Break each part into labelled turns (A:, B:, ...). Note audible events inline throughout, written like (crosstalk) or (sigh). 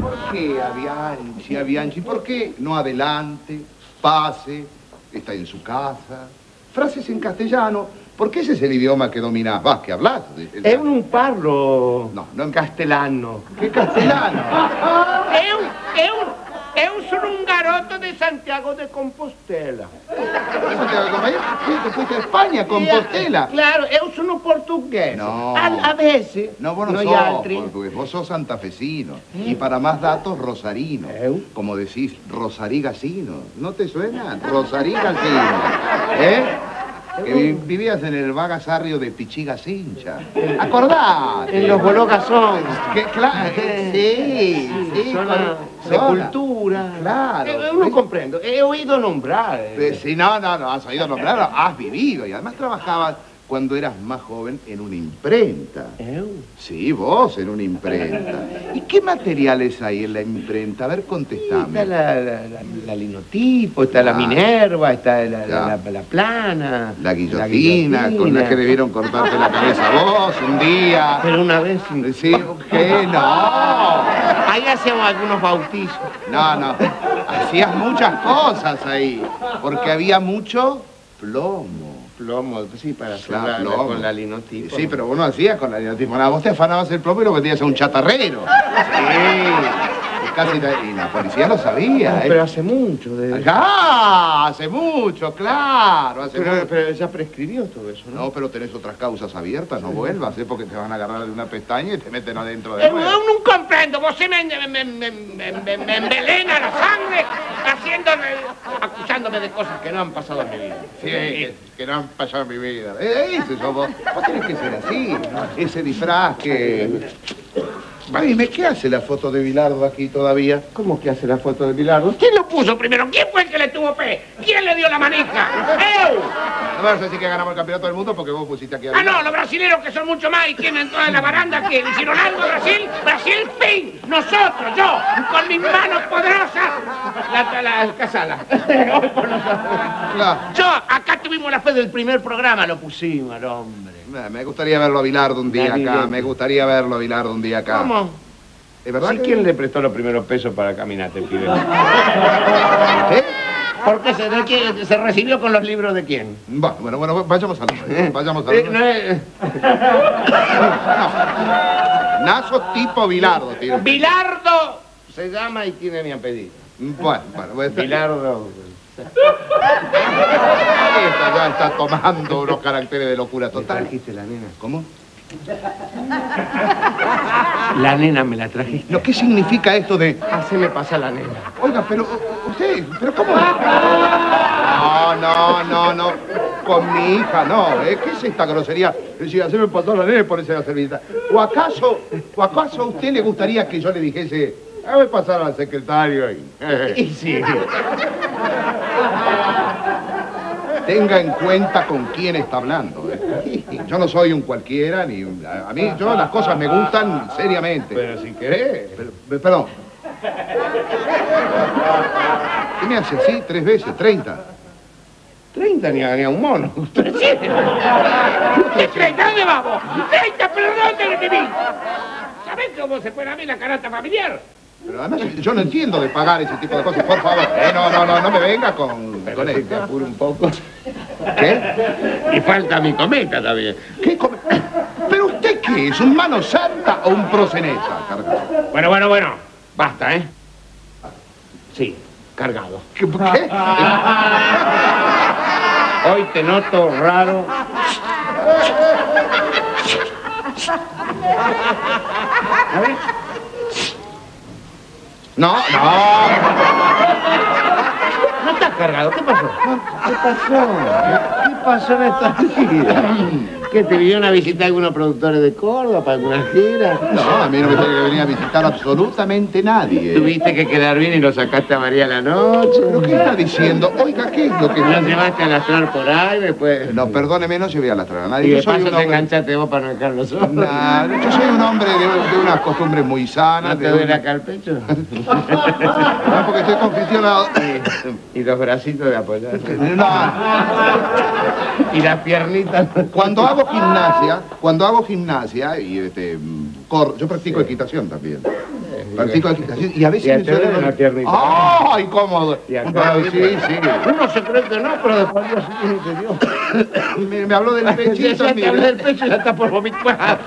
A: ¿Por qué a Bianchi, a Bianchi? ¿Por qué no adelante, pase, está en su casa? Frases en castellano, porque ese es el idioma que dominás. Vas, que hablas.
B: È un parlo
A: No, non-
B: castellano.
A: ¿Qué castellano?
B: È un, è un, un, sono un garotto di Santiago de Compostela.
A: Santiago de Compostela. Sí, te fuiste a España, Compostela.
B: Claro, io
A: No.
B: A, a veces,
A: No, vos no sos
B: altri.
A: portugués, vos sos santafesino. Y para más datos, rosarino. Como decís, rosarigacino. ¿No te suena? (laughs) Rosarigacino. ¿Eh? Que vivías en el vagasarrio de Pichiga Cincha. (laughs) Acordate.
B: En los Bologasons.
A: Que, claro, (laughs) sí, sí.
B: Zona de cultura.
A: Claro.
B: Eh, non comprendo, he oído nombrare.
A: Eh, Sí, no, no, no, has oído nombrar, has vivido y además trabajabas cuando eras más joven en una imprenta.
B: Eu?
A: Sí, vos en una imprenta. ¿Y qué materiales hay en la imprenta? A ver,
B: Está
A: contestame.
B: la, la, la, la linotipo, está la
A: Ah.
B: Minerva, está la, plana.
A: La guillotina, con la que debieron cortarte la cabeza vos un día.
B: Pero una vez sí.
A: Sí, ¿qué? No.
B: Ahí hacíamos algunos bautizos.
A: No, no. Hacías muchas cosas ahí. Porque había mucho plomo.
B: Plomo, sí, para
A: Claro,
B: la- la-
A: plomo.
B: con la linotipo.
A: Sí, pero vos no hacías con la tipo nada. Vos te afanabas el plomo y lo vendías a un chatarrero. (laughs) Sí. Casi y la policía lo sabía, ¿eh?
B: Pero hace mucho. De...
A: Acá, hace mucho, claro, hace
B: Pero,
A: mucho.
B: pero ya prescribió todo eso, ¿no?
A: No, pero tenés otras causas abiertas, no vuelvas, ¿eh? Porque te van a agarrar de una pestaña y te meten adentro de
B: Eu
A: nuevo.
B: non comprendo, você me, me, me, me, me, me- me envenena la sangre haciéndome, acusándome de cosas que no han pasado en mi vida.
A: Sí, que, que no han pasado en mi vida. Eh, ese sos vos. Vos tenés que ser así. Ese disfraz que... Dime, ¿qué hace la foto de Bilardo aquí todavía?
B: ¿Cómo que hace la foto de Bilardo? ¿Quién lo puso primero? ¿Quién fue el que le tuvo fe? ¿Quién le dio la manija? ¡Eu!
A: No me decir que ganamos el campeonato del mundo porque vos pusiste aquí a
B: Ah, no, los brasileños que son mucho más y tienen toda la baranda que hicieron algo Brasil. Brasil, fin. Nosotros, yo, con mis manos poderosas. La, la, la casala. (laughs) Hoy por nosotros. Yo, acá tuvimos la fe del primer programa, lo pusimos al hombre.
A: Eh, Me gustaría verlo a Bilardo un día acá. Me gustaría verlo a Bilardo un día acá.
B: ¿Cómo?
A: ¿Es verdad
B: ¿Sí,
A: que-
B: ¿Quién le prestó los primeros pesos para caminarte, pibe?
A: ¿Eh?
B: ¿Por qué se, quién- se recibió con los libros de quién?
A: Bueno, bueno, bueno, vayamos al hombre. Vayamos al
B: Eh,
A: hombre.
B: no es-
A: Nazo tipo Bilardo, tío.
B: Bilardo se llama y tiene mi apellido.
A: Bueno, bueno, bueno. esta-
B: Bilardo. (laughs)
A: Esta ya está tomando unos caracteres de locura
B: ¿Te
A: total.
B: trajiste la nena?
A: ¿Cómo? (laughs)
B: La nena me la trajiste.
A: No, ¿Qué significa esto de...
B: Haceme pasar la nena.
A: Oiga, pero usted, pero ¿cómo? No, no, no, no. Con mi hija, no. ¿eh? ¿Qué es esta grosería? Decía, haceme pasar la nena y ponerse la servilleta. ¿O acaso, o acaso a usted le gustaría que yo le dijese, déjame pasar al secretario y... (laughs)
B: Y sí.
A: Tenga en cuenta con quién está hablando. ¿eh? Yo no soy un cualquiera, ni un- a a mí yo las cosas me gustan seriamente.
B: Pero si querés.
A: Pero- perdón. ¿Qué me hace así? ¿Tres veces? ¿Treinta?
B: 30 ni a, ni a un mono. 300. ¿Qué 30? ¿Dónde vamos? 30, pero ¿dónde lo vi? ¿Sabés cómo se pone a mí la canasta familiar?
A: Pero además yo no entiendo de pagar ese tipo de cosas. Por favor, eh, no, no, no, no me venga con, con
B: si te apuro un poco.
A: ¿Qué?
B: Y falta mi cometa también.
A: ¿Qué come- ¿Pero usted qué es? ¿Un mano santa o un proseneta, cargado?
B: Bueno, bueno, bueno. Basta, ¿eh? Sí, cargado.
A: ¿Qué? qué?
B: Hoy te noto raro. A ver.
A: No, no.
B: No estás cargado. ¿Qué pasó? ¿Qué pasó? ¿Qué pasó en estos días? ¿Qué te vinieron a visitar algunos productores de Córdoba para alguna gira?
A: No, a mí no me tiene que venir a visitar absolutamente nadie.
B: Tuviste que quedar bien y lo sacaste a María la noche.
A: ¿Pero qué está diciendo? Oiga, ¿qué es lo que está
B: llevaste a lastrar por ahí después.
A: No, perdóneme, no llevé a la traga a
B: Y
A: nadie.
B: de
A: Yo soy
B: paso te enganchaste vos para no dejarlo solo.
A: Nah, yo soy un hombre de, de unas costumbres muy sanas.
B: ¿No te
A: de
B: duele acá el pecho? (laughs)
A: No, porque estoy congestionado.
B: y los bracitos de apoyar.
A: No,
B: Y las piernitas.
A: cuando hago gimnasia, cuando hago gimnasia y este, corro. Yo practico equitación también. Practico equitación y a veces
C: Y
A: me
C: te
A: suele-
C: la piernita.
A: ¡Ay, cómo!
C: Y acá,
A: Ah, sí, sí.
C: Uno se cree que no, pero después Dios sí tiene que Dios. (coughs)
A: Me, me habló del (laughs)
C: Ya
A: pechito.
C: te
A: mire.
C: hablé del pecho y ya está por vomitar.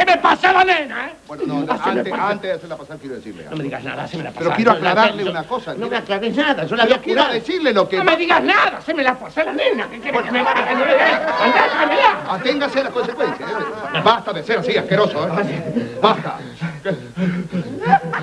B: ¡Haceme pasar la nena, eh!
A: Bueno, no, antes, antes de hacerla pasar quiero decirle
B: No me digas nada, hacémela pasar.
A: Pero quiero
B: Yo la
A: aclararle una cosa.
C: No me aclares nada, yo la voy
A: Pero
C: a
A: quiero decirle lo que...
B: No me digas nada, hacémela pasar la nena. ¿Qué quieres que me haga? Andá, hacémela.
A: Aténgase a las consecuencias. ¿eh? Basta de ser así asqueroso, ¿eh? Basta.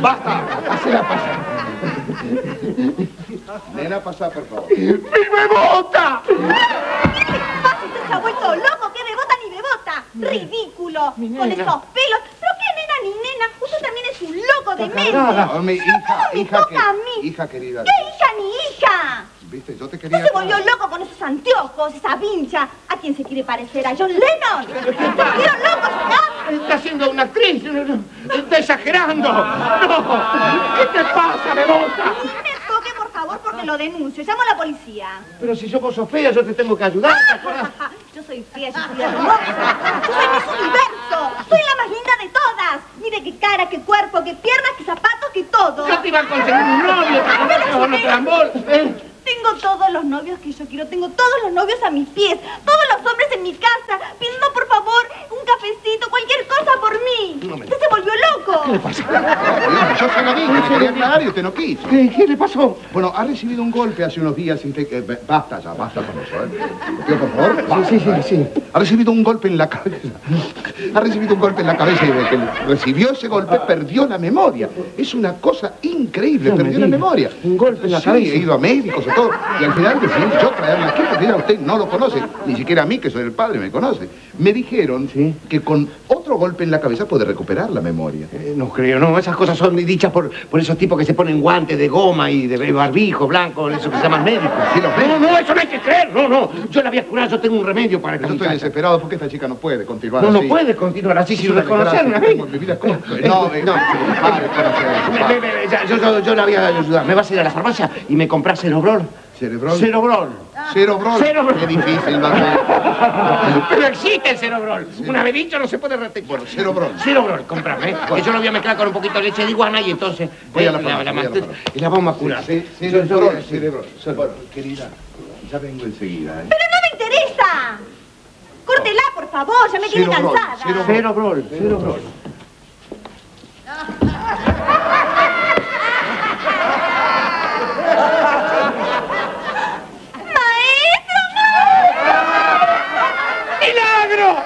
A: Basta.
C: Hacela pasar.
A: Nena, pasa, por favor.
B: ¡Mi bebota!
D: Usted se ha vuelto loco, qué bebota ni bebota. Ridículo. Con esos pelos. Pero qué nena ni nena. Usted también es un loco de mente.
A: Oh, mi hija,
D: me
A: hija,
D: toca a mí.
A: hija querida.
D: ¿Qué hija ni hija?
A: Viste, yo te
D: Usted
A: quería...
D: se volvió loco con esos anteojos, esa vincha. ¿A quién se quiere parecer? ¿A John Lennon? ¿Se volvieron locos acá?
B: Está siendo una actriz. no, no, Está exagerando. No. ¿Qué te pasa, bebota?
D: Ni me toque, por favor, porque lo denuncio. Llamo a la policía.
C: Pero si yo vos sos fea, yo te tengo que ayudar, ¿te acuerdas?
D: Soy fea, yo soy hermosa. Yo soy Miss Universo. Soy la más linda de todas. Mire qué cara, qué cuerpo, qué piernas, qué zapatos, qué todo.
B: Yo te iba a conseguir un novio, que no te dan bol. ¿Eh?
D: Tengo todos los novios que yo quiero. Tengo todos los novios a mis pies. Todos los hombres en mi casa. Pidiendo, por favor, un cafecito, cualquier cosa por mí. Usted se volvió loco.
A: Yo se lo dije, le quería aclarar y usted no quiso.
C: ¿Qué, qué le pasó?
A: Bueno, ha recibido un golpe hace unos días. eh, basta ya, basta con eso, ¿eh? Tío, por favor. basta.
C: Sí, sí, sí.
A: Ha recibido un golpe en la cabeza. Ha recibido un golpe en la cabeza y desde que recibió ese golpe perdió la memoria. Es una cosa increíble,
C: No me
A: perdió la memoria.
C: Un golpe en la
A: Sí,
C: cabeza.
A: he ido a médicos y todo. Y al final decidí yo traerla aquí porque ya usted no lo conoce. Ni siquiera a mí, que soy el padre, me conoce. Me dijeron
C: Sí.
A: que con otro golpe en la cabeza puede recuperar la memoria.
C: Eh, no creo, no. Esas cosas son dichas por, por esos tipos que se ponen guantes de goma y de barbijo blanco, eso que se llaman médicos.
A: Sí, los
C: No,
A: médicos.
C: no, eso no hay que creer. No, no. Yo la voy a curar, yo tengo un remedio para
A: Yo
C: que
A: estoy desesperado porque esta chica no puede continuar
C: No, no
A: así.
C: puede continuar así sin reconocerme a mí.
A: mi vida No, eh,
C: No. yo, yo, yo la voy a ayudar. Me vas a ir a la farmacia y me compras Cerobrol.
A: Cerebrol.
C: Cerobrol.
A: Cerebrol.
C: Cerebrol.
A: Qué difícil, ¿no? (laughs)
B: Pero existe el cerobrol. Una vez dicho no se puede retener.
A: Bueno, Cerebrol.
C: Cerobrol, comprame. ¿eh? Que yo lo voy a mezclar con un poquito de leche de iguana y entonces...
A: Voy a la
C: eh,
A: farmacia, voy a la farmacia.
C: Y la vamos a curar.
A: Sí,
C: a
A: Cerebrol, Cerebrol. Bueno, querida, ya vengo enseguida, ¿eh?
D: Pero no me interesa. Córtela, por favor. Ya me tiene cansada.
A: cero
C: Cerobrol, Cerobrol.
D: ¡Maestro!
B: ¡Milagro!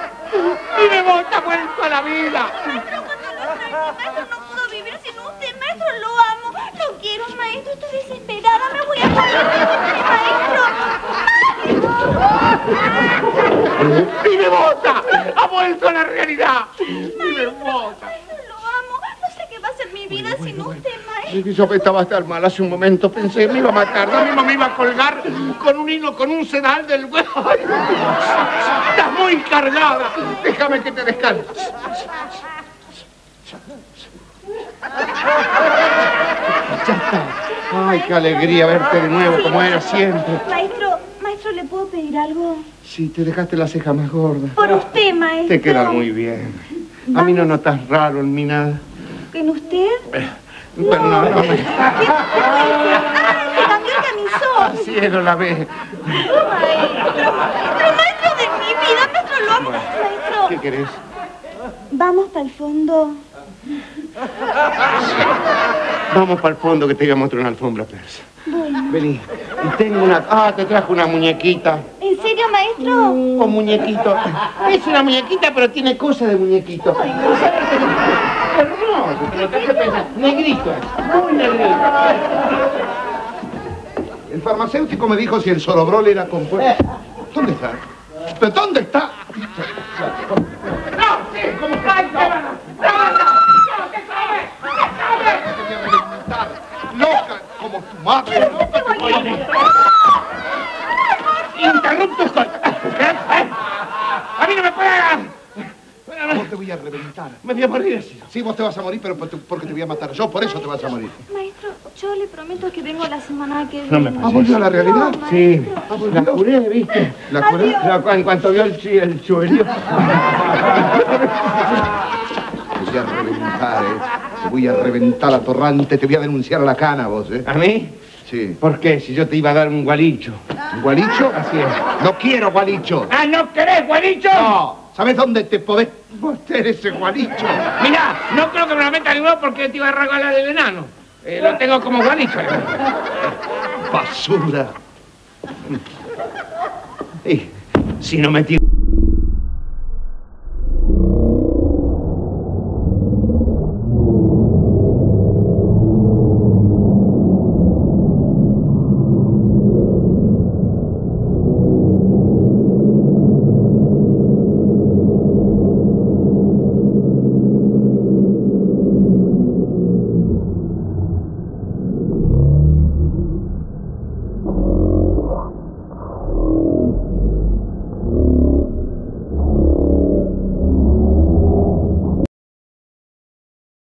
B: ¡Mi bebota ha vuelto a la vida!
D: Maestro, cuando lo extrañé, maestro, no puedo vivir sin usted. Maestro, lo amo. Lo quiero, maestro. Estoy desesperada. Me voy a morir usted, maestro.
B: ¡Mi bebota ha vuelto a la realidad! ¡Mi!
D: Maestro, lo amo. No sé qué va a ser mi vida sin usted, maestro.
C: Yo estaba tan mal hace un momento, pensé me iba a matar.
B: Lo mismo me iba a colgar con un hilo, con un sedal del huevo. (laughs) Ay, Estás muy cargada. Déjame que te descanse.
C: Ay, qué alegría verte de nuevo, como era siempre.
D: Maestro, maestro, ¿le puedo pedir algo?
C: Sí, te dejaste la ceja más gorda.
D: Por usted, maestro.
C: Te queda muy bien. A mí no notas raro en mí nada.
D: ¿En usted?
C: Bueno, no, no. me-
D: ¡Ah, se cambió el camisón!
C: Cielo la ve.
D: Maestro, maestro, maestro de mi vida, maestro, lo amo. Maestro,
C: ¿Qué querés?
D: vamos para el fondo.
C: Vamos para el fondo que te voy a mostrar una alfombra persa. Vení. Y tengo una... Ah, te trajo una muñequita.
D: ¿En serio, maestro?
C: O muñequito. Es una muñequita, pero tiene cosas de muñequito. Hermoso, te lo traje pensar. Negrito. Muy negrito.
A: El farmacéutico me dijo si el Sorobrol era compuesto. ¿Dónde está? ¿Pero dónde está?
B: ¡No! sí, ¡Como cae, llévala! ¡Llévala! ¡No, que sabe! ¡Que
A: reventar. Loca como tu madre. Loca como tu madre.
B: sabe! ¡Interruptus con... ¿Qué? ¿Eh? ¡A mí no me puede...
A: Vos te voy a reventar.
C: Me voy a morir así.
A: Sí, vos te vas a morir, pero porque te voy a matar yo. Por eso te vas a morir.
D: Maestro, yo le prometo que vengo la semana que viene.
C: No me
A: ¿Ha volvido a la realidad?
D: No,
C: Sí, la curé, ¿viste?
A: ¿La curé?
C: La- en cuanto vio el, el chuerío.
A: Te voy a voy a reventar a torrante, te voy a denunciar a la cana vos, ¿eh?
C: ¿A mí?
A: Sí.
C: ¿Por qué? Si yo te iba a dar un gualicho.
A: ¿Un gualicho?
C: Así es.
A: No quiero gualicho.
B: ¡Ah, no querés, Juanito!
A: No. ¿Sabes dónde te podés meter ese gualicho?
B: Mirá, no creo que me lo meta ninguno porque te iba a regalar el enano. Eh, lo tengo como Juanito.
A: Basura.
C: Si no me tiro...